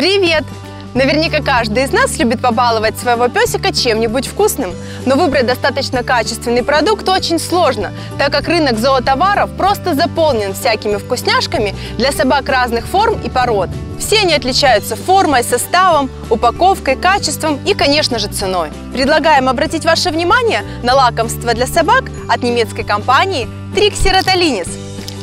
Привет! Наверняка каждый из нас любит побаловать своего песика чем-нибудь вкусным. Но выбрать достаточно качественный продукт очень сложно, так как рынок зоотоваров просто заполнен всякими вкусняшками для собак разных форм и пород. Все они отличаются формой, составом, упаковкой, качеством и, конечно же, ценой. Предлагаем обратить ваше внимание на лакомство для собак от немецкой компании Trixie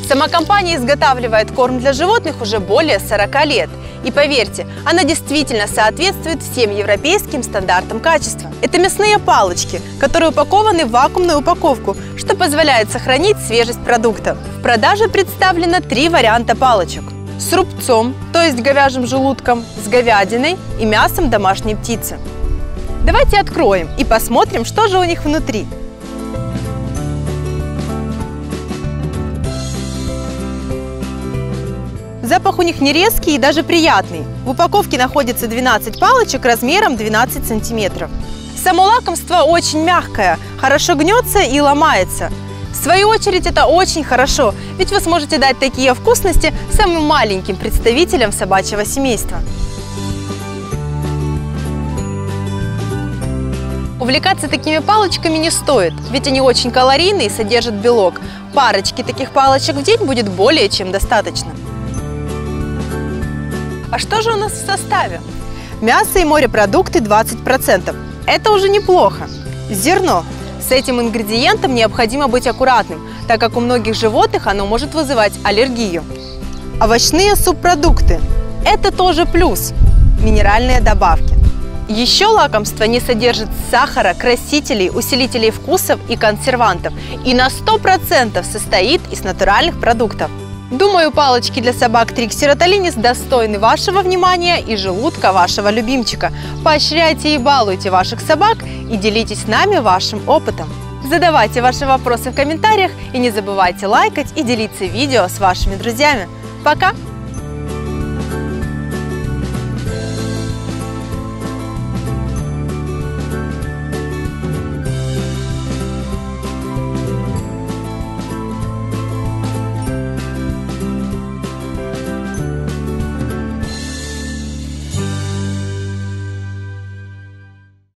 Сама компания изготавливает корм для животных уже более 40 лет. И поверьте, она действительно соответствует всем европейским стандартам качества. Это мясные палочки, которые упакованы в вакуумную упаковку, что позволяет сохранить свежесть продуктов. В продаже представлено три варианта палочек. С рубцом, то есть говяжьим желудком, с говядиной и мясом домашней птицы. Давайте откроем и посмотрим, что же у них внутри. Запах у них не резкий и даже приятный. В упаковке находится 12 палочек размером 12 сантиметров. Само лакомство очень мягкое, хорошо гнется и ломается. В свою очередь это очень хорошо, ведь вы сможете дать такие вкусности самым маленьким представителям собачьего семейства. Увлекаться такими палочками не стоит, ведь они очень калорийные и содержат белок. Парочки таких палочек в день будет более чем достаточно. А что же у нас в составе? Мясо и морепродукты 20%. Это уже неплохо. Зерно. С этим ингредиентом необходимо быть аккуратным, так как у многих животных оно может вызывать аллергию. Овощные субпродукты. Это тоже плюс. Минеральные добавки. Еще лакомство не содержит сахара, красителей, усилителей вкусов и консервантов и на 100% состоит из натуральных продуктов. Думаю, палочки для собак Триксеротолинис достойны вашего внимания и желудка вашего любимчика. Поощряйте и балуйте ваших собак и делитесь с нами вашим опытом. Задавайте ваши вопросы в комментариях и не забывайте лайкать и делиться видео с вашими друзьями. Пока!